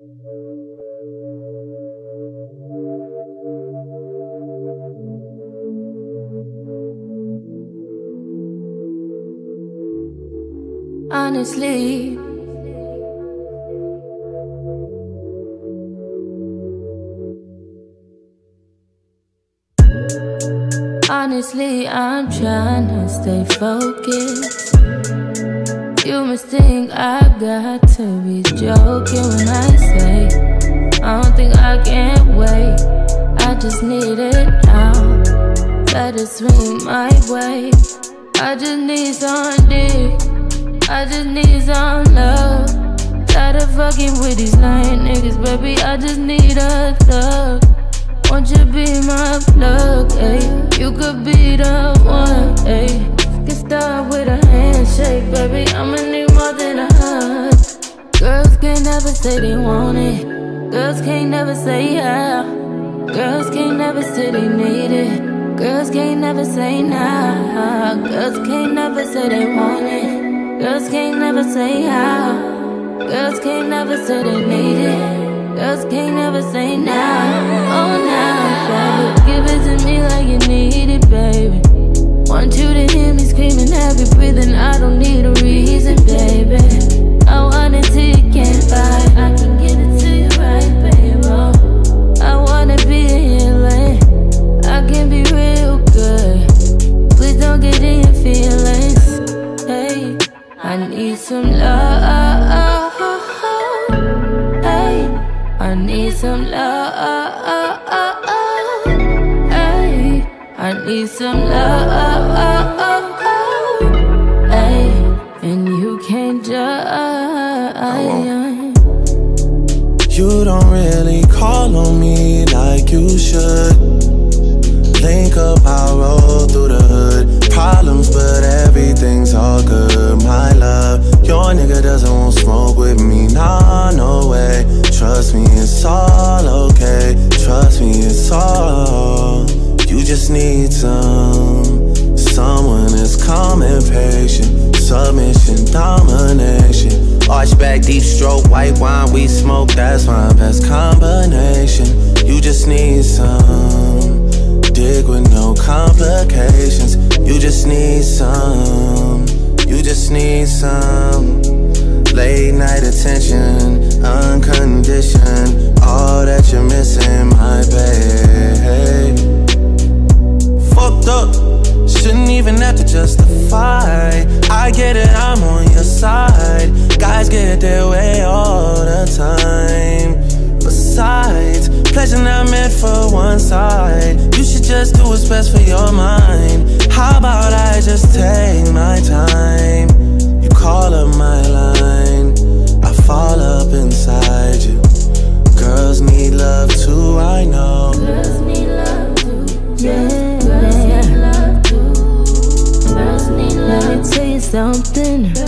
Honestly, honestly, I'm trying to stay focused. You must think I got to be joking when I say I don't think I can wait. I just need it now. Let it swing my way. I just need some dick. I just need some love. Tired of fucking with these lying niggas, baby. I just need a thug. Won't you be my plug, ayy? You could be the one, ayy. Get started with a handshake, baby. I'ma never say they want it. Girls can't never say yeah. Girls can't never say they need it. Girls can't never say nah. Girls can't never say they want it. Girls can't never say how. Girls can't never say they need it. Girls can't never say now. Oh, now, baby. Give it to me like you need it, baby. Want you to hear me I need some love. Hey, I need some love. Hey, and you can't judge. You don't really call on me like you should. Nigga doesn't want smoke with me. Nah, no way. Trust me, it's all okay. Trust me, it's all. You just need some. Someone that's calm and patient. Submission, domination. Arch back, deep stroke, white wine, we smoke. That's my best combination. You just need some dick with no complications. You just need some. You just need some. Late night attention, unconditioned. All that you're missing, my babe. Fucked up, shouldn't even have to justify. I get it, I'm on your side. Guys get their way all the time. Besides, pleasure not meant for one side. You should just do what's best for your mind. How about I just? something.